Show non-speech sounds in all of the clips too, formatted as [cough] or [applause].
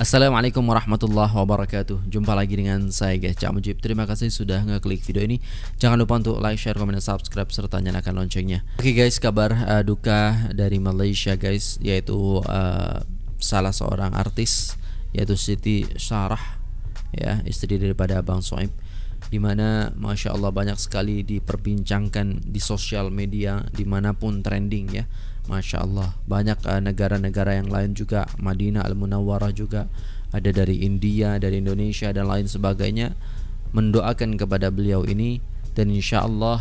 Assalamualaikum warahmatullahi wabarakatuh. Jumpa lagi dengan saya guys Cak Mujib. Terima kasih sudah ngeklik video ini. Jangan lupa untuk like, share, komen, dan subscribe Serta nyalakan loncengnya. Oke okay guys kabar uh, duka dari Malaysia guys Yaitu uh, salah seorang artis Yaitu Siti Sarah ya Istri daripada Abang Soib Di mana Masya Allah banyak sekali diperbincangkan di sosial media Di mana pun trending ya Masya Allah. Banyak uh, negara-negara yang lain juga Madinah Al-Munawwarah juga Ada dari India, dari Indonesia dan lain sebagainya Mendoakan kepada beliau ini. Dan insya Allah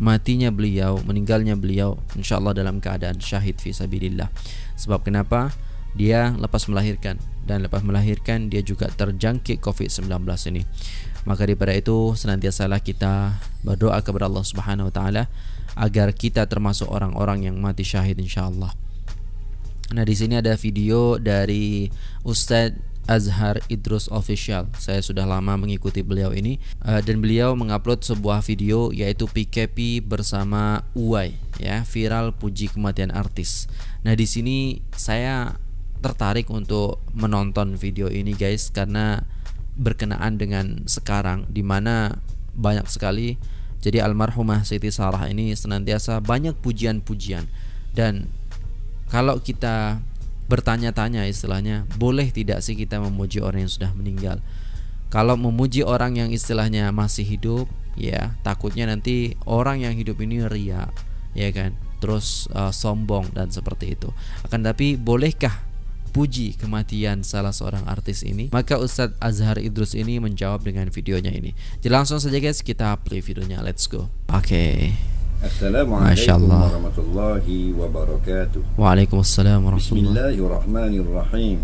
Matinya beliau, meninggalnya beliau Insya Allah dalam keadaan syahid Fisabilillah Sebab kenapa? Dia lepas melahirkan Dan lepas melahirkan dia juga terjangkit COVID-19 ini Maka daripada itu senantiasalah kita berdoa kepada Allah Subhanahu Wa Taala agar kita termasuk orang-orang yang mati syahid insyaallah. Nah di sini ada video dari Ustadz Azhar Idrus Official. Saya sudah lama mengikuti beliau ini uh, dan beliau mengupload sebuah video yaitu PKP bersama Uwai ya viral puji kematian artis. Nah di sini saya tertarik untuk menonton video ini guys karena berkenaan dengan sekarang di mana banyak sekali jadi almarhumah Siti Sarah ini senantiasa banyak pujian-pujian. Dan kalau kita bertanya-tanya istilahnya boleh tidak sih kita memuji orang yang sudah meninggal? Kalau memuji orang yang istilahnya masih hidup ya takutnya nanti orang yang hidup ini ria ya kan? Terus uh, sombong dan seperti itu. Akan tapi bolehkah puji kematian salah seorang artis ini. Maka Ustadz Azhar Idrus ini menjawab dengan videonya ini. Jadi langsung saja guys kita play videonya. Let's go. Oke. Okay. Assalamualaikum warahmatullahi wabarakatuh. Waalaikumsalam warahmatullahi Bismillahirrahmanirrahim.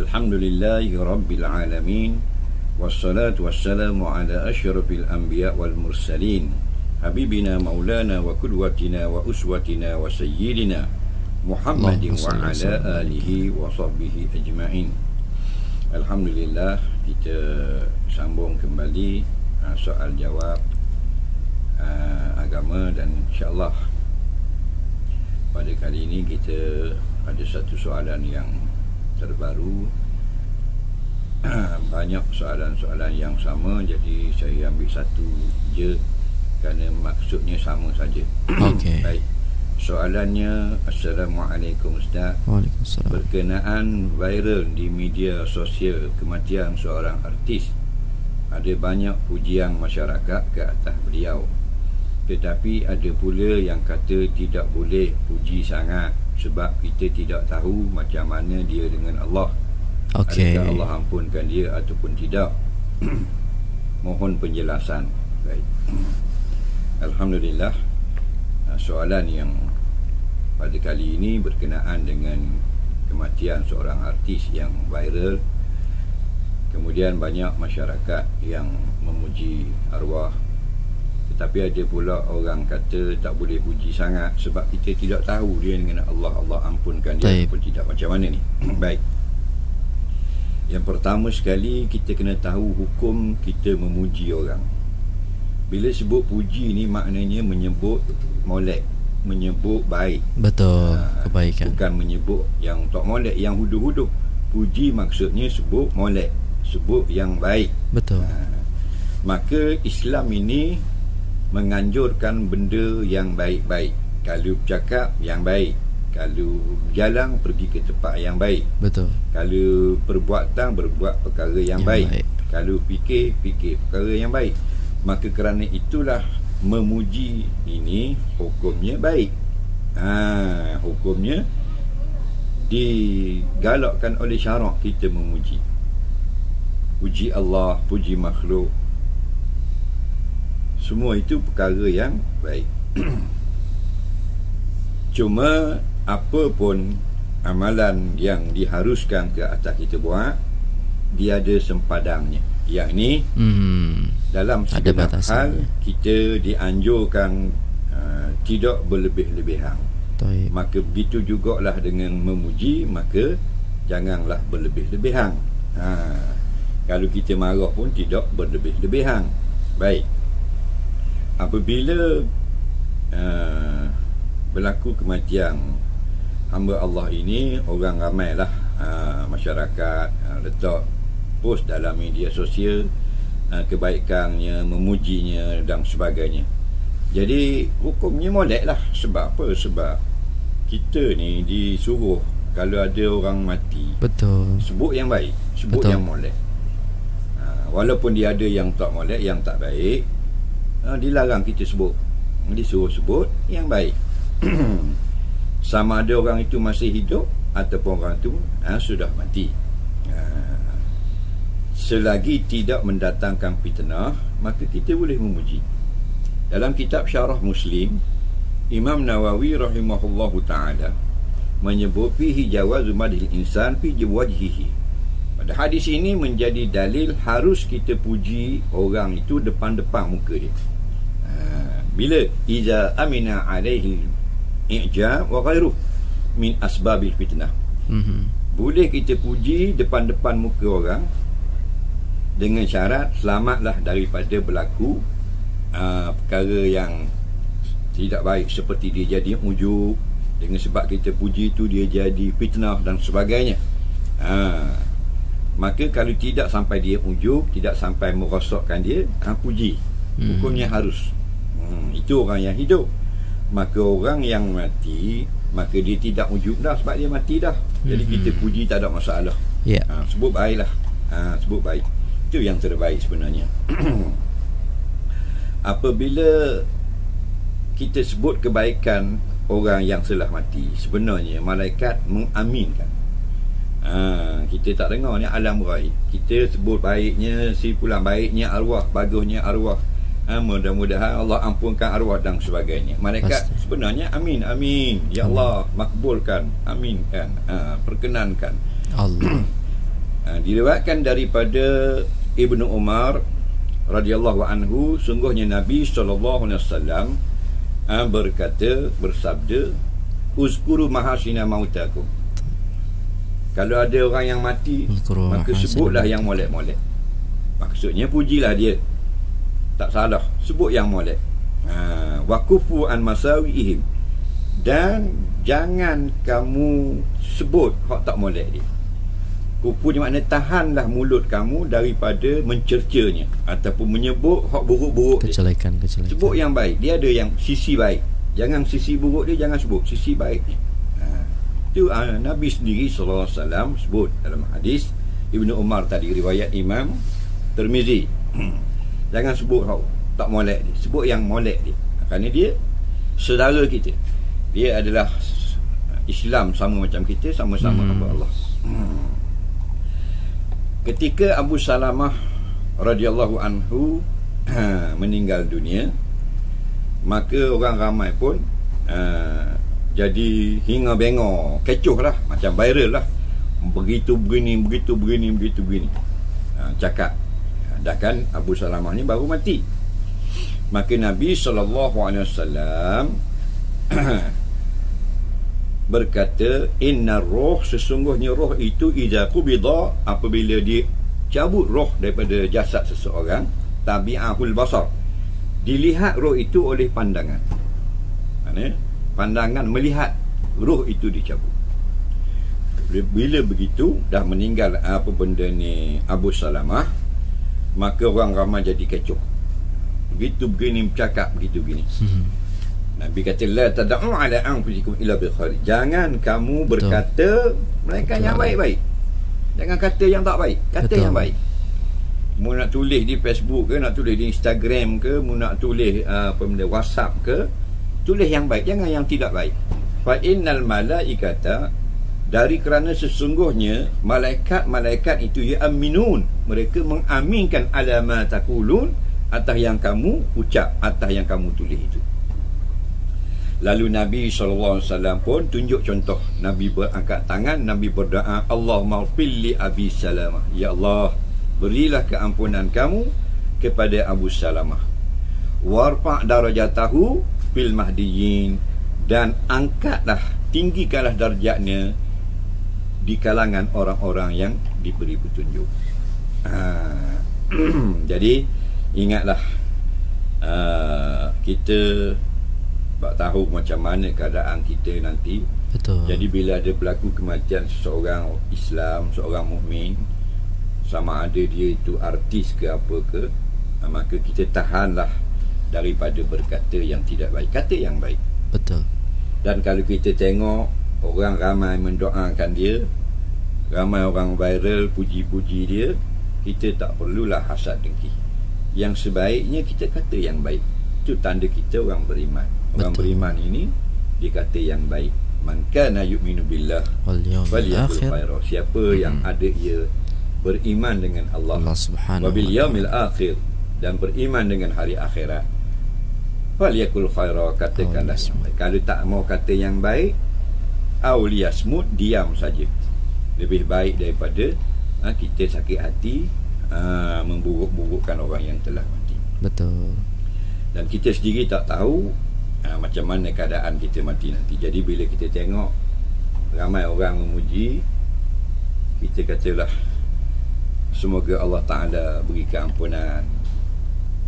Alhamdulillahi rabbil alamin. Wassalatu wassalamu ala ashrafil anbiya wal mursalin. Habibina maulana wa kudwatina Muhammad wa ala alihi wa sahbihi ajma'in Alhamdulillah kita sambung kembali uh, soal jawab uh, agama dan insyaAllah pada kali ini kita ada satu soalan yang terbaru [clears throat] banyak soalan-soalan yang sama jadi saya ambil satu je kerana maksudnya sama saja. Okey. Baik. Soalannya Assalamualaikum Ustaz. Waalaikumsalam. Berkenaan viral di media sosial Kematian seorang artis. Ada banyak pujian masyarakat ke atas beliau. Tetapi ada pula yang kata tidak boleh puji sangat Sebab kita tidak tahu macam mana dia dengan Allah. Okay. Adakah Allah ampunkan dia ataupun tidak? [clears throat] Mohon penjelasan. Baik. [clears throat] Alhamdulillah soalan yang pada kali ini berkenaan dengan kematian seorang artis yang viral. Kemudian banyak masyarakat yang memuji arwah. Tetapi ada pula orang kata tak boleh puji sangat sebab kita tidak tahu dia dengan Allah. Allah ampunkan dia ataupun tidak. Macam mana ni? [clears throat] Baik. Yang pertama sekali kita kena tahu hukum kita memuji orang bila sebut puji ni maknanya menyebut molek menyebut baik. Betul ha, kebaikan. bukan menyebut yang tak molek yang hudu-hudu. Puji maksudnya sebut molek sebut yang baik. Betul. Ha, maka Islam ini menganjurkan benda yang baik-baik. Kalau bercakap yang baik kalau jalan pergi ke tempat yang baik. Betul. Kalau perbuatan berbuat perkara yang, yang baik. baik. Kalau fikir fikir perkara yang baik maka kerana itulah memuji ini hukumnya baik. Ha, hukumnya digalakkan oleh syarak kita memuji. Puji Allah puji makhluk. Semua itu perkara yang baik. [clears throat] Cuma apa pun amalan yang diharuskan ke atas kita buat dia ada sempadangnya. Yang ini hmm dalam segala hal kita dianjurkan uh, tidak berlebih-lebihan. Taib. maka begitu jugalah dengan memuji maka janganlah berlebih-lebihan. Ha, kalau kita marah pun tidak berlebih-lebihan. Baik. Apabila uh, berlaku kematian hamba Allah ini orang ramai lah uh, masyarakat uh, letak post dalam media sosial uh, kebaikannya memujinya dan sebagainya. Jadi hukumnya molek lah. Sebab apa? Sebab kita ni disuruh kalau ada orang mati betul. sebut yang baik sebut betul. yang molek. Uh, walaupun dia ada yang tak molek yang tak baik uh, dilarang kita sebut. Disuruh sebut yang baik. [clears throat] Sama ada orang itu masih hidup ataupun orang itu ha, sudah mati. Ha, selagi tidak mendatangkan fitnah maka kita boleh memuji dalam kitab syarah muslim Imam Nawawi rahimahullahu taala menyebut fihi jawaz madhil insan fi wajhihi pada hadis ini menjadi dalil harus kita puji orang itu depan-depan muka dia ha, bila iza amina alaihi i'jab wa ghairuh min asbabil fitnah. Mm-hmm. Boleh kita puji depan-depan muka orang dengan syarat selamatlah daripada berlaku uh, perkara yang tidak baik seperti dia jadi ujub dengan sebab kita puji itu dia jadi fitnah dan sebagainya. Uh, maka kalau tidak sampai dia ujub, tidak sampai merosakkan dia, uh, puji. Mm. Hukumnya harus. Hmm, itu orang yang hidup. Maka orang yang mati maka dia tidak wujud dah sebab dia mati dah jadi mm-hmm. kita puji tak ada masalah yeah. ha, sebut baiklah ha, sebut baik itu yang terbaik sebenarnya. [clears throat] Apabila kita sebut kebaikan orang yang telah mati sebenarnya malaikat mengaminkan. Ha, kita tak dengar ni alam raib kita sebut baiknya si pulang baiknya arwah bagusnya arwah. Ha, mudah-mudahan Allah ampunkan arwah dan sebagainya. Malaikat Pasti. sebenarnya amin amin. Ya Allah makbulkan amin kan ha, perkenankan. Allah. [clears throat] Ha, diriwayatkan daripada Ibnu Umar radhiyallahu anhu sungguhnya Nabi sallallahu alaihi wasallam ha, berkata bersabda uzkuru mahasina mautakum. Kalau ada orang yang mati maka sebutlah yang molek-molek. Maksudnya pujilah dia. Tak salah sebut yang molek. Ha, wakufu an masawihim dan jangan kamu sebut hak tak molek dia ni makna tahanlah mulut kamu daripada mencercanya ataupun menyebut hak buruk-buruk kecelakaan kecelakaan sebut yang baik dia ada yang sisi baik jangan sisi buruk dia jangan sebut sisi baik dia ha. itu ha, Nabi sendiri sallallahu alaihi wasallam sebut dalam hadis Ibnu Umar tadi riwayat Imam Tirmizi [clears throat] Jangan sebut kau tak molek dia. Sebut yang molek dia. Kerana dia saudara kita. Dia adalah Islam sama macam kita, sama-sama hmm. Allah. Hmm. Ketika Abu Salamah radhiyallahu anhu meninggal dunia, maka orang ramai pun uh, jadi hinga bengor, kecoh lah, macam viral lah. Begitu begini, begitu begini, begitu begini. Uh, cakap Sedangkan Abu Salamah ni baru mati Maka Nabi SAW [clears throat] Berkata Inna roh Sesungguhnya roh itu Iza kubida Apabila dia cabut roh daripada jasad seseorang Tabi'ahul basar. Dilihat roh itu oleh pandangan. Mana? Pandangan melihat roh itu dicabut. Bila begitu Dah meninggal apa benda ni Abu Salamah maka orang ramai jadi kecoh. Begitu begini bercakap begitu begini. Hmm. Nabi kata la tad'u ala anfusikum illa bil khair jangan kamu berkata mereka yang baik-baik. Jangan kata yang tak baik kata Betul. yang baik. Mu nak tulis di Facebook ke nak tulis di Instagram ke mu nak tulis uh, apa benda WhatsApp ke tulis yang baik jangan yang tidak baik. Fa innal malaikata dari kerana sesungguhnya malaikat-malaikat itu ya aminun mereka mengaminkan alama takulun atas yang kamu ucap atas yang kamu tulis itu lalu Nabi SAW pun tunjuk contoh. Nabi berangkat tangan Nabi berdoa Allah maafil li Abi Salamah. Ya Allah berilah keampunan kamu kepada Abu Salamah. Warfa' darajatahu fil mahdiyin dan angkatlah tinggikanlah darjatnya di kalangan orang-orang yang diberi petunjuk. Ha, [clears throat] jadi ingatlah uh, kita sebab tahu macam mana keadaan kita nanti. Betul. jadi bila ada berlaku kematian seseorang Islam seorang mukmin sama ada dia itu artis ke apa ke ah, maka kita tahanlah daripada berkata yang tidak baik. Kata yang baik. Betul. dan kalau kita tengok orang ramai mendoakan dia ramai orang viral puji-puji dia kita tak perlulah hasad dengki. Yang sebaiknya kita kata yang baik itu tanda kita orang beriman Orang Betul. beriman ini dikata yang baik. Maka na yu'minu billah Wal khaira. Siapa yang ada ia beriman dengan Allah, Allah Subhanahu wa bil yaumil akhir dan beriman dengan hari akhirat. Falyakul khaira katakanlah Oh. Kalau tak mau kata yang baik, auliyasmut diam saja. Lebih baik daripada ha, kita sakit hati ha, memburuk-burukkan orang yang telah mati Betul. Dan kita sendiri tak tahu uh, macam mana keadaan kita mati nanti. Jadi bila kita tengok ramai orang memuji kita katalah semoga Allah Taala beri keampunan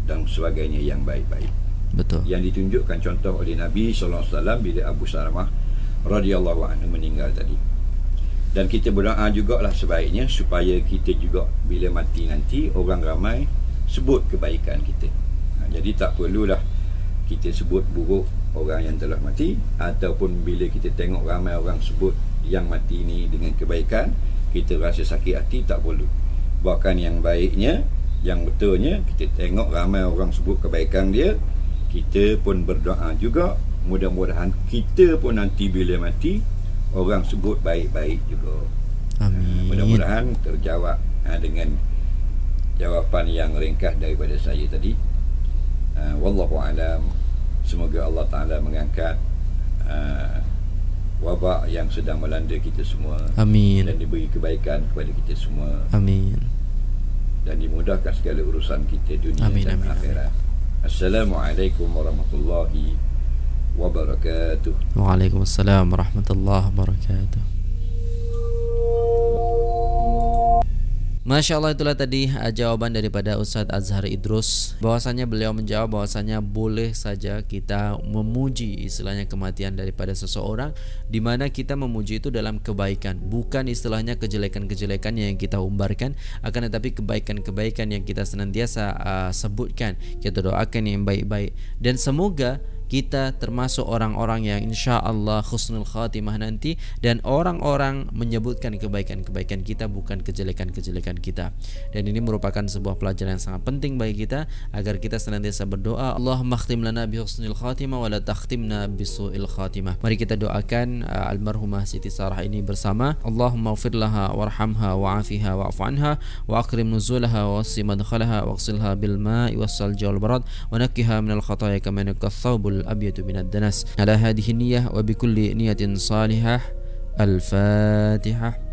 dan sebagainya yang baik-baik. Betul. Yang ditunjukkan contoh oleh Nabi wasallam bila Abu Salamah radhiyallahu anhu meninggal tadi. Dan kita berdoa jugalah sebaiknya supaya kita juga bila mati nanti orang ramai sebut kebaikan kita. Jadi tak perlulah kita sebut buruk orang yang telah mati ataupun bila kita tengok ramai orang sebut yang mati ni dengan kebaikan kita rasa sakit hati tak perlu. Bahkan yang baiknya yang betulnya kita tengok ramai orang sebut kebaikan dia kita pun berdoa juga mudah-mudahan kita pun nanti bila mati orang sebut baik-baik juga. Amin. Mudah-mudahan terjawab ha, dengan jawapan yang ringkas daripada saya tadi. Uh, wallahu alam. Semoga Allah Taala mengangkat uh, wabak yang sedang melanda kita semua Amin. dan diberi kebaikan kepada kita semua Amin. dan dimudahkan segala urusan kita dunia Amin, dan amin, akhirat. Assalamualaikum warahmatullahi wabarakatuh. Waalaikumsalam warahmatullahi wabarakatuh. Masya Allah itulah tadi uh, jawaban daripada Ustadz Azhar Idrus. Bahwasanya beliau menjawab bahwasanya boleh saja kita memuji istilahnya kematian daripada seseorang di mana kita memuji itu dalam kebaikan. Bukan istilahnya kejelekan-kejelekan yang kita umbarkan akan tetapi kebaikan-kebaikan yang kita senantiasa uh, sebutkan. Kita doakan yang baik-baik. Dan semoga kita termasuk orang-orang yang insya Allah khusnul khatimah nanti dan orang-orang menyebutkan kebaikan-kebaikan kita bukan kejelekan-kejelekan kita. Dan ini merupakan sebuah pelajaran yang sangat penting bagi kita agar kita senantiasa berdoa Allah makhtim lana bi husnul khatimah wa la takhtimna bi su'il khatimah. Mari kita doakan uh, almarhumah Siti Sarah ini bersama. Allahumma ufir laha warhamha wa'afiha wa'fu anha wa nuzulaha wa wasi madkhalaha wa bil ma'i was salji wal barad wa nakkiha min al khataya kama nakka thawbul الأبيض من الدنس. على هذه النية وبكل نية صالحة الفاتحة.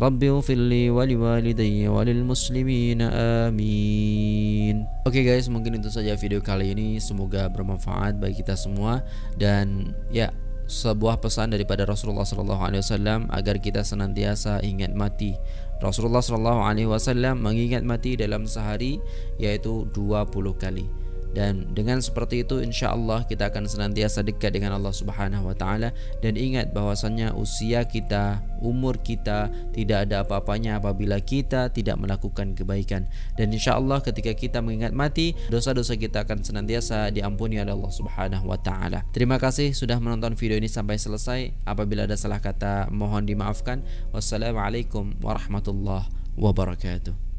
Rabbi ufirli wali walidayya walil muslimin amin Oke okay guys mungkin itu saja video kali ini Semoga bermanfaat bagi kita semua Dan ya sebuah pesan daripada Rasulullah SAW Alaihi Wasallam agar kita senantiasa ingat mati. Rasulullah SAW Alaihi Wasallam mengingat mati dalam sehari yaitu 20 kali dan dengan seperti itu insya Allah kita akan senantiasa dekat dengan Allah Subhanahu Wa Taala. Dan ingat bahwasannya usia kita umur kita tidak ada apa-apanya apabila kita tidak melakukan kebaikan. Dan insya Allah ketika kita mengingat mati dosa-dosa kita akan senantiasa diampuni oleh Allah Subhanahu Wa Taala. Terima kasih sudah menonton video ini sampai selesai. Apabila ada salah kata mohon dimaafkan. Wassalamualaikum warahmatullahi wabarakatuh